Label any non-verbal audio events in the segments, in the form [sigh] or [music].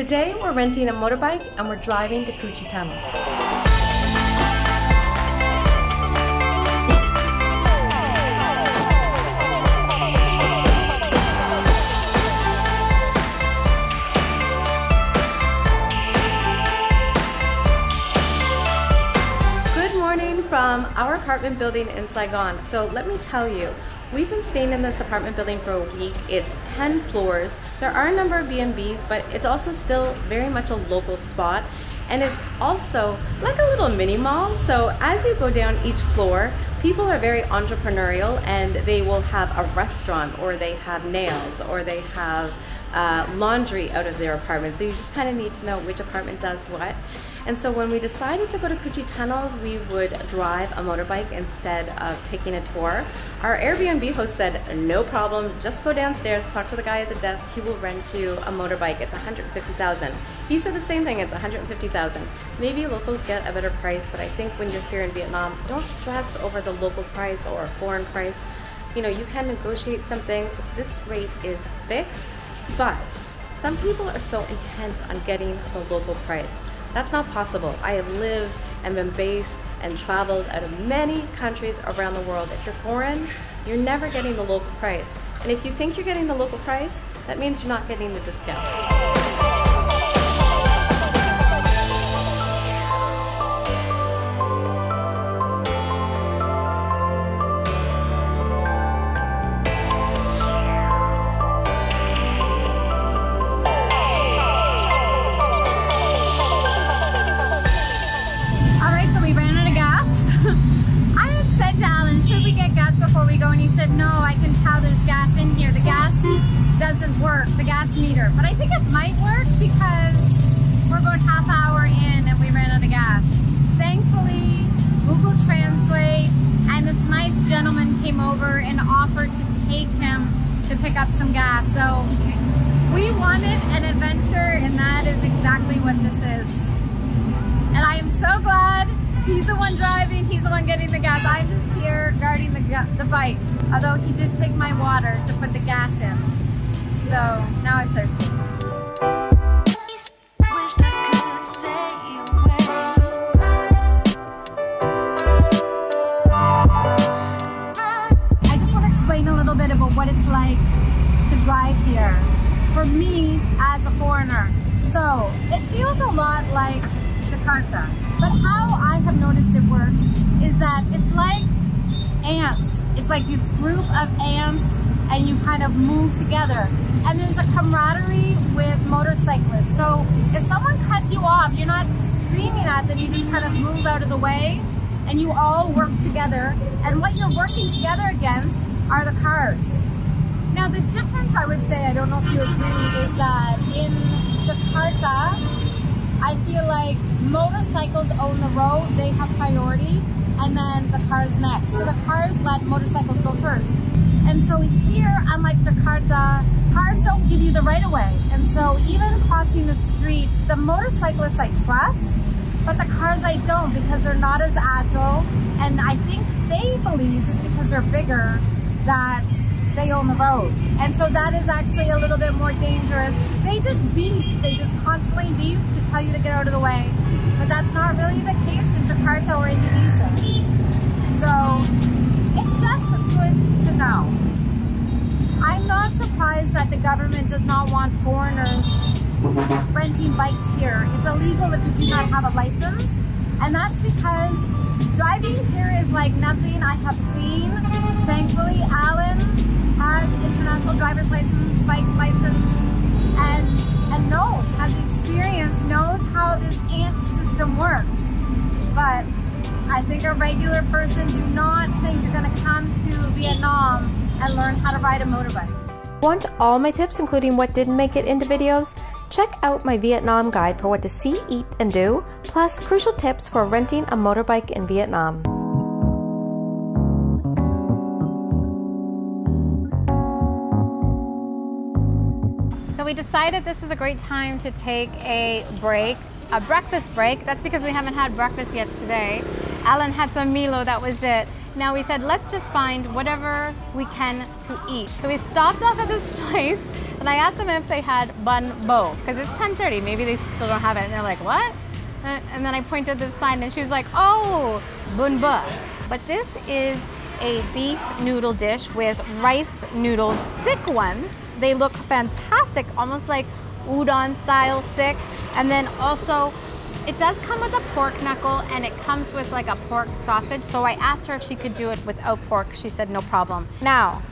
Today we're renting a motorbike and we're driving to Cu Chi Good morning from our apartment building in Saigon. So let me tell you, We've been staying in this apartment building for a week. It's 10 floors. There are a number of B&Bs, but it's also still very much a local spot and it's also like a little mini mall. So as you go down each floor, people are very entrepreneurial and they will have a restaurant or they have nails or they have uh, laundry out of their apartment. So you just kind of need to know which apartment does what. And so when we decided to go to Cu Chi Tunnels, we would drive a motorbike instead of taking a tour. Our Airbnb host said, no problem, just go downstairs, talk to the guy at the desk, he will rent you a motorbike. It's 150,000. He said the same thing, it's 150,000. Maybe locals get a better price, but I think when you're here in Vietnam, don't stress over the local price or foreign price. You know, you can negotiate some things. This rate is fixed, but some people are so intent on getting the local price. That's not possible. I have lived and been based and traveled out of many countries around the world. If you're foreign, you're never getting the local price. And if you think you're getting the local price, that means you're not getting the discount. Meter. But I think it might work because we're about half hour in and we ran out of gas. Thankfully, Google Translate and this nice gentleman came over and offered to take him to pick up some gas. So we wanted an adventure and that is exactly what this is. And I am so glad he's the one driving, he's the one getting the gas. I'm just here guarding the, the bike. Although he did take my water to put the gas in. So now I'm thirsty. I just want to explain a little bit about what it's like to drive here for me as a foreigner. So it feels a lot like Jakarta, but how I have noticed it works is that it's like ants. It's like this group of ants and you kind of move together and there's a camaraderie with motorcyclists. So if someone cuts you off, you're not screaming at them, you just kind of move out of the way and you all work together. And what you're working together against are the cars. Now the difference I would say, I don't know if you agree, is that in Jakarta, I feel like motorcycles own the road, they have priority, and then the cars next. So the cars let motorcycles go first. And so here, unlike Jakarta, cars don't give you the right of way. And so even crossing the street, the motorcyclists I trust, but the cars I don't because they're not as agile. And I think they believe just because they're bigger that they own the road. And so that is actually a little bit more dangerous. They just beep, they just constantly beep to tell you to get out of the way. But that's not really the case in Jakarta or Indonesia. So it's just good to know. I'm not surprised that the government does not want foreigners renting bikes here. It's illegal if you do not have a license. And that's because driving here is like nothing I have seen. Thankfully, Alan has international driver's license, bike license, and, and knows, has the experience, knows how this ANT system works. But I think a regular person do not think you're gonna come to Vietnam and learn how to ride a motorbike. Want all my tips, including what didn't make it into videos? Check out my Vietnam guide for what to see, eat, and do, plus crucial tips for renting a motorbike in Vietnam. So we decided this was a great time to take a break, a breakfast break. That's because we haven't had breakfast yet today. Alan had some Milo, that was it. Now we said, let's just find whatever we can to eat. So we stopped off at this [laughs] place and I asked them if they had bun bo because it's 10:30. Maybe they still don't have it, and they're like, "What?" Uh, and then I pointed the sign, and she was like, "Oh, bun bo." But this is a beef noodle dish with rice noodles, thick ones. They look fantastic, almost like udon style thick. And then also, it does come with a pork knuckle and it comes with like a pork sausage. So I asked her if she could do it without pork. She said no problem. Now,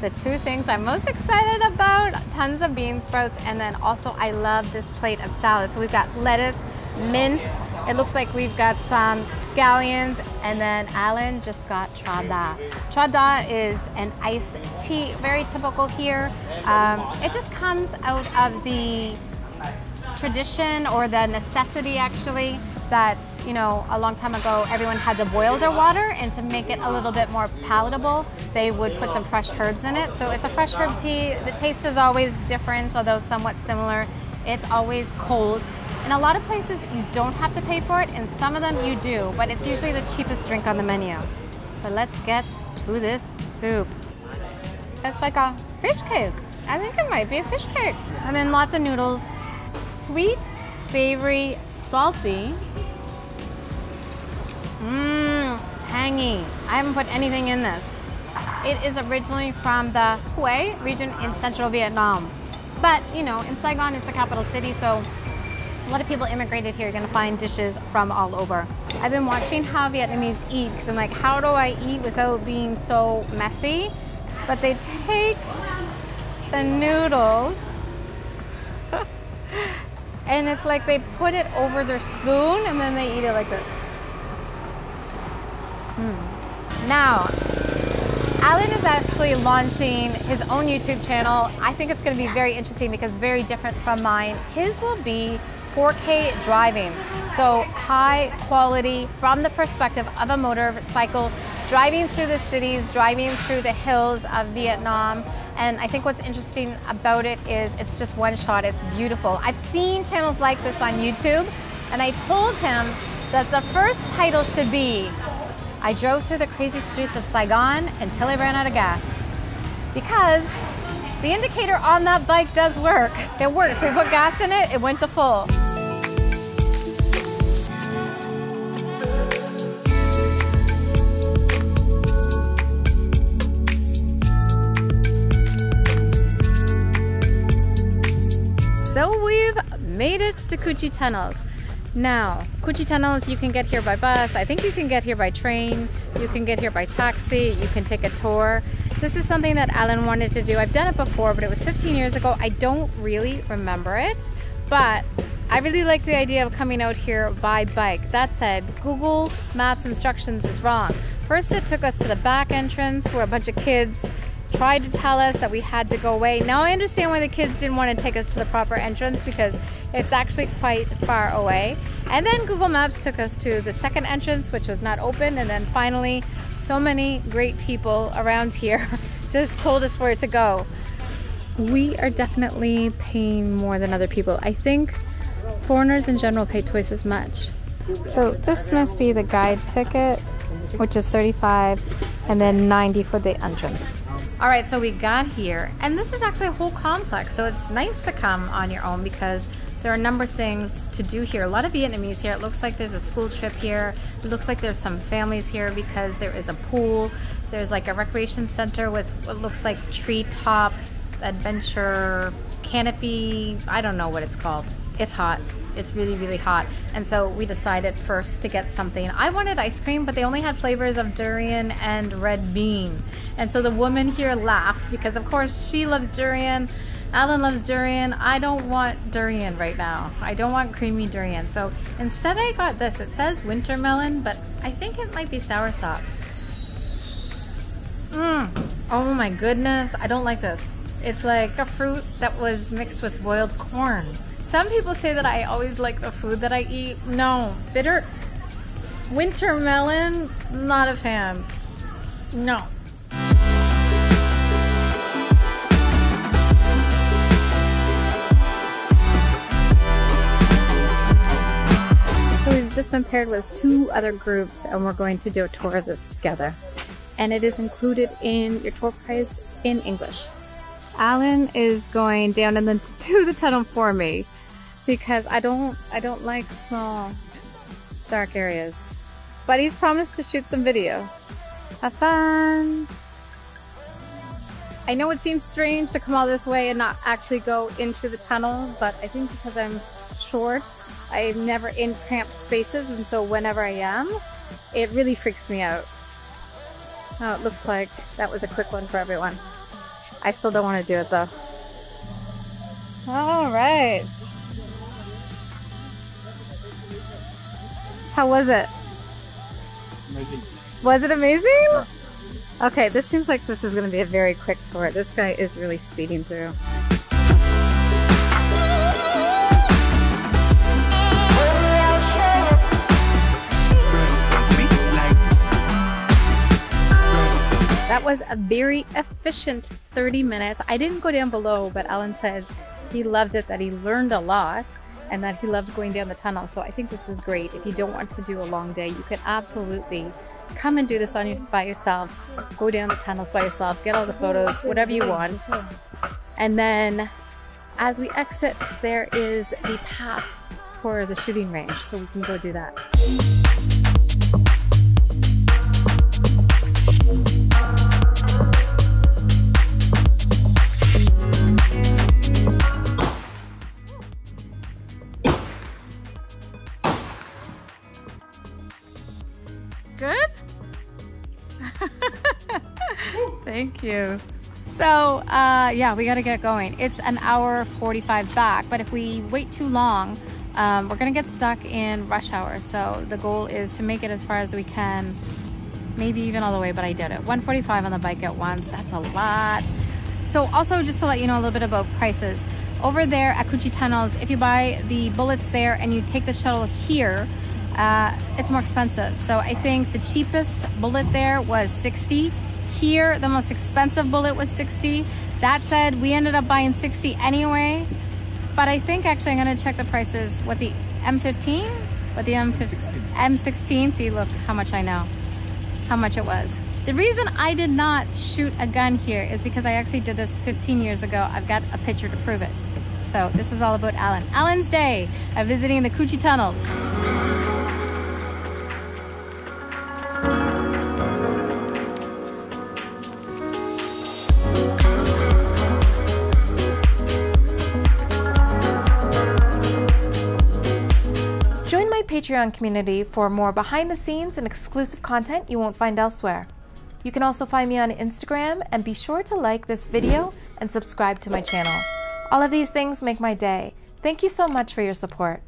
the two things I'm most excited about, tons of bean sprouts, and then also I love this plate of salad. So we've got lettuce, mint, it looks like we've got some scallions, and then Alan just got chada. Chada is an iced tea, very typical here. Um, it just comes out of the tradition or the necessity actually that you know a long time ago everyone had to boil their water and to make it a little bit more palatable they would put some fresh herbs in it so it's a fresh herb tea the taste is always different although somewhat similar it's always cold in a lot of places you don't have to pay for it and some of them you do but it's usually the cheapest drink on the menu but let's get to this soup it's like a fish cake I think it might be a fish cake and then lots of noodles sweet savory salty Mmm, tangy. I haven't put anything in this. It is originally from the Hue region in central Vietnam. But, you know, in Saigon, it's the capital city, so a lot of people immigrated here. You're gonna find dishes from all over. I've been watching how Vietnamese eat, because I'm like, how do I eat without being so messy? But they take the noodles, [laughs] and it's like they put it over their spoon, and then they eat it like this. Hmm. Now, Alan is actually launching his own YouTube channel. I think it's going to be very interesting because very different from mine. His will be 4K driving, so high quality from the perspective of a motorcycle, driving through the cities, driving through the hills of Vietnam. And I think what's interesting about it is it's just one shot, it's beautiful. I've seen channels like this on YouTube, and I told him that the first title should be I drove through the crazy streets of Saigon until I ran out of gas. Because the indicator on that bike does work. It works. We put gas in it, it went to full. So we've made it to Cu Chi Tunnels. Now, Cu Chi Tunnels, you can get here by bus. I think you can get here by train. You can get here by taxi. You can take a tour. This is something that Alan wanted to do. I've done it before, but it was 15 years ago. I don't really remember it, but I really like the idea of coming out here by bike. That said, Google Maps instructions is wrong. First, it took us to the back entrance where a bunch of kids tried to tell us that we had to go away. Now I understand why the kids didn't want to take us to the proper entrance because it's actually quite far away. And then Google Maps took us to the second entrance, which was not open. And then finally, so many great people around here [laughs] just told us where to go. We are definitely paying more than other people. I think foreigners in general pay twice as much. So this must be the guide ticket, which is 35 and then 90 for the entrance. All right, so we got here, and this is actually a whole complex. So it's nice to come on your own because there are a number of things to do here. A lot of Vietnamese here. It looks like there's a school trip here. It looks like there's some families here because there is a pool. There's like a recreation center with what looks like treetop adventure canopy. I don't know what it's called. It's hot. It's really, really hot. And so we decided first to get something. I wanted ice cream, but they only had flavors of durian and red bean. And so the woman here laughed because, of course, she loves durian. Alan loves durian. I don't want durian right now. I don't want creamy durian. So instead I got this. It says winter melon, but I think it might be soursop. Mmm. Oh my goodness. I don't like this. It's like a fruit that was mixed with boiled corn. Some people say that I always like the food that I eat. No. Bitter winter melon, not a fan. No. So we've just been paired with two other groups and we're going to do a tour of this together. And it is included in your tour price in English. Alan is going down and then [laughs] to the tunnel for me because I don't I don't like small dark areas. But he's promised to shoot some video. Have fun! I know it seems strange to come all this way and not actually go into the tunnel, but I think because I'm short, I'm never in cramped spaces, and so whenever I am, it really freaks me out. Oh, it looks like that was a quick one for everyone. I still don't want to do it though. All right. How was it? Amazing. Was it amazing? Okay, this seems like this is going to be a very quick tour. This guy is really speeding through. That was a very efficient 30 minutes. I didn't go down below, but Alan said he loved it, that he learned a lot, and that he loved going down the tunnel. So I think this is great. If you don't want to do a long day, you can absolutely come and do this on your, by yourself. Go down the tunnels by yourself, get all the photos, whatever you want. And then as we exit, there is the path for the shooting range, so we can go do that. So, uh, yeah, we gotta get going. It's an hour 45 back, but if we wait too long, um, we're gonna get stuck in rush hour. So the goal is to make it as far as we can, maybe even all the way, but I did it. 145 on the bike at once, that's a lot. So also just to let you know a little bit about prices, over there at Cu-Chi Tunnels, if you buy the bullets there and you take the shuttle here, uh, it's more expensive. So I think the cheapest bullet there was 60. Here, the most expensive bullet was 60. That said, we ended up buying 60 anyway. But I think actually I'm gonna check the prices. What the M15? What the M15? M16. See, look how much I know. How much it was. The reason I did not shoot a gun here is because I actually did this 15 years ago. I've got a picture to prove it. So this is all about Alan. Alan's day of visiting the Cu-Chi Tunnels. Patreon community for more behind the scenes and exclusive content you won't find elsewhere. You can also find me on Instagram and be sure to like this video and subscribe to my channel. All of these things make my day. Thank you so much for your support.